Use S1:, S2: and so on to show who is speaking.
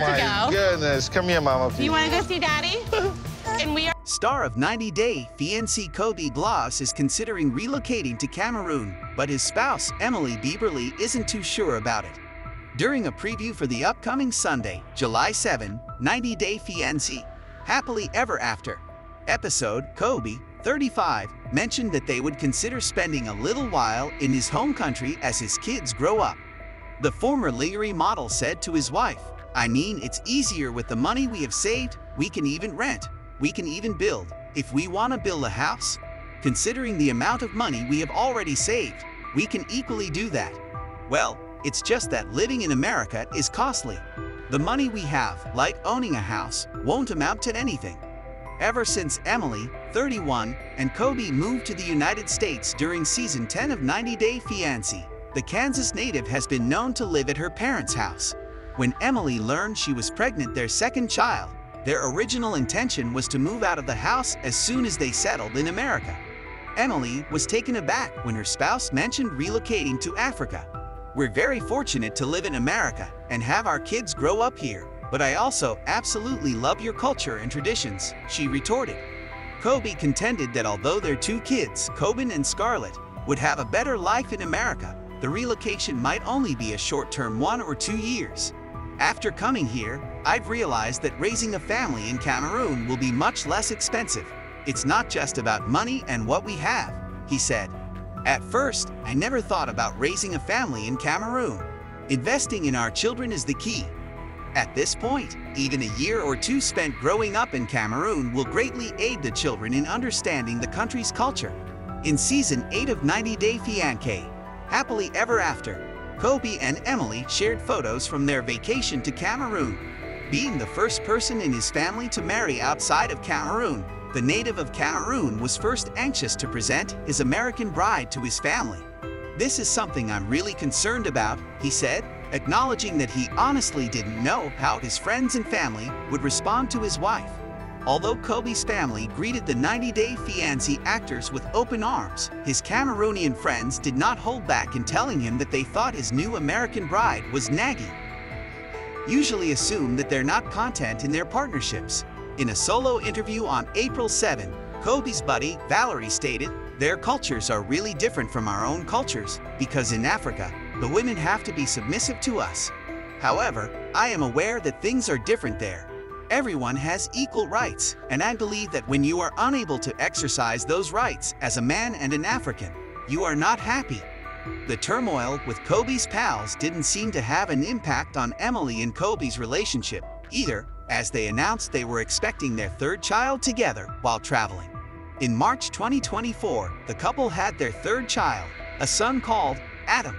S1: to
S2: my
S1: go.
S2: goodness. Come here, Mama.
S1: You want to go see Daddy? and we are
S3: Star of 90 Day fiancé Kobe Blaise is considering relocating to Cameroon, but his spouse, Emily Bieberly, isn't too sure about it. During a preview for the upcoming Sunday, July 7, 90 Day Fiancé, Happily Ever After episode, Kobe, 35, mentioned that they would consider spending a little while in his home country as his kids grow up. The former lingerie model said to his wife, I mean, it's easier with the money we have saved, we can even rent, we can even build, if we want to build a house. Considering the amount of money we have already saved, we can equally do that. Well, it's just that living in America is costly. The money we have, like owning a house, won't amount to anything. Ever since Emily, 31, and Kobe moved to the United States during season 10 of 90 Day Fiancé, the Kansas native has been known to live at her parents' house. When Emily learned she was pregnant their second child, their original intention was to move out of the house as soon as they settled in America. Emily was taken aback when her spouse mentioned relocating to Africa. We're very fortunate to live in America and have our kids grow up here, but I also absolutely love your culture and traditions, she retorted. Kobe contended that although their two kids, Koban and Scarlett, would have a better life in America, the relocation might only be a short-term one or two years. After coming here, I've realized that raising a family in Cameroon will be much less expensive. It's not just about money and what we have, he said. At first, I never thought about raising a family in Cameroon. Investing in our children is the key. At this point, even a year or two spent growing up in Cameroon will greatly aid the children in understanding the country's culture. In season 8 of 90 Day Fiancé, Happily Ever After, Kobe and Emily shared photos from their vacation to Cameroon. Being the first person in his family to marry outside of Cameroon, the native of Cameroon was first anxious to present his American bride to his family. This is something I'm really concerned about, he said, acknowledging that he honestly didn't know how his friends and family would respond to his wife. Although Kobe's family greeted the 90-day fiancé actors with open arms, his Cameroonian friends did not hold back in telling him that they thought his new American bride was naggy. Usually assume that they're not content in their partnerships. In a solo interview on April 7, Kobe's buddy, Valerie, stated, Their cultures are really different from our own cultures, because in Africa, the women have to be submissive to us. However, I am aware that things are different there. Everyone has equal rights, and I believe that when you are unable to exercise those rights as a man and an African, you are not happy. The turmoil with Kobe's pals didn't seem to have an impact on Emily and Kobe's relationship either, as they announced they were expecting their third child together while traveling. In March 2024, the couple had their third child, a son called Adam.